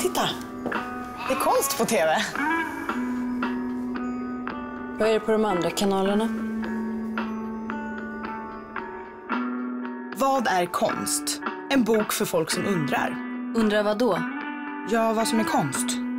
Titta! Det är konst på tv. Vad är det på de andra kanalerna? Vad är konst? En bok för folk som undrar. Undrar vad då? Ja, vad som är konst.